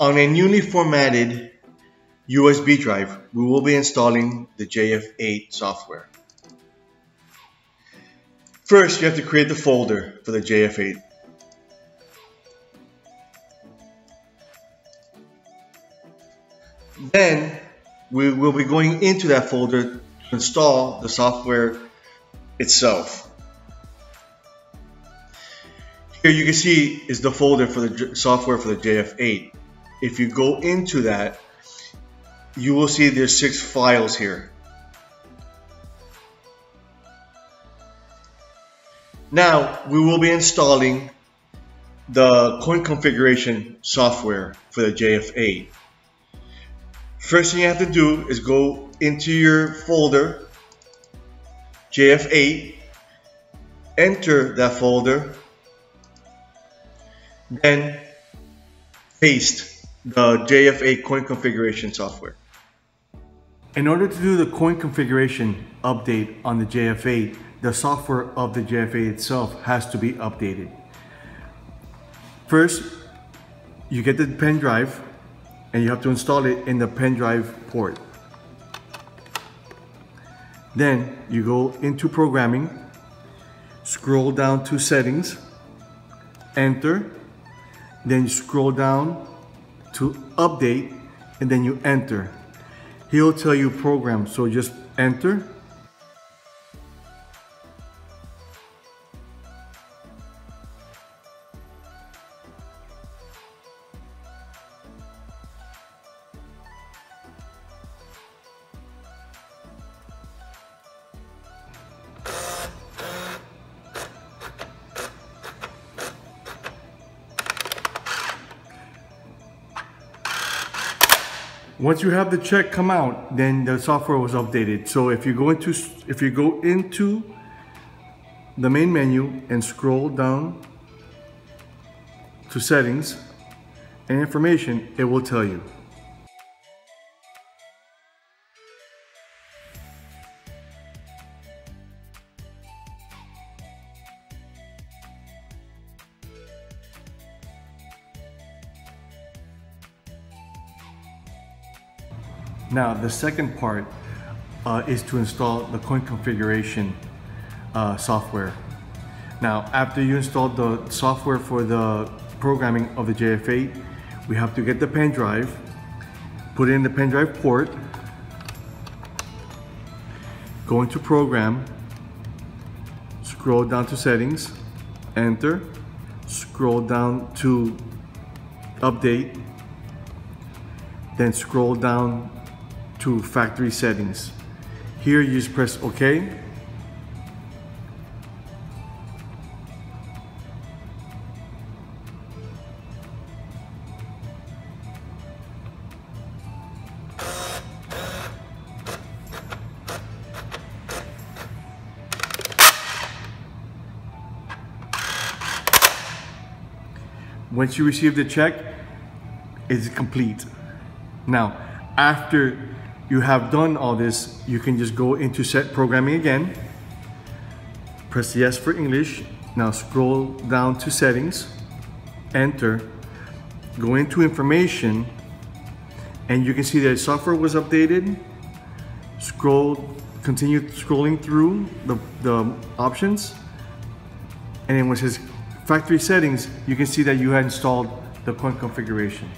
On a newly formatted USB drive, we will be installing the JF8 software. First, you have to create the folder for the JF8. Then, we will be going into that folder to install the software itself. Here you can see is the folder for the software for the JF8 if you go into that, you will see there's six files here. Now, we will be installing the coin configuration software for the JF8. First thing you have to do is go into your folder, JF8, enter that folder, then paste the JF8 coin configuration software. In order to do the coin configuration update on the JF8, the software of the JF8 itself has to be updated. First, you get the pen drive and you have to install it in the pen drive port. Then you go into programming, scroll down to settings, enter, then scroll down to update and then you enter. He'll tell you program, so just enter Once you have the check come out, then the software was updated. So if you go into if you go into the main menu and scroll down to settings and information, it will tell you. Now, the second part uh, is to install the coin configuration uh, software. Now, after you install the software for the programming of the JF8, we have to get the pen drive, put in the pen drive port, go into program, scroll down to settings, enter, scroll down to update, then scroll down to factory settings. Here you just press OK. Once you receive the check, it's complete. Now, after you have done all this, you can just go into set programming again. Press yes for English. Now scroll down to settings, enter, go into information, and you can see that software was updated. Scroll, continue scrolling through the, the options. And then when it says factory settings, you can see that you had installed the coin configuration.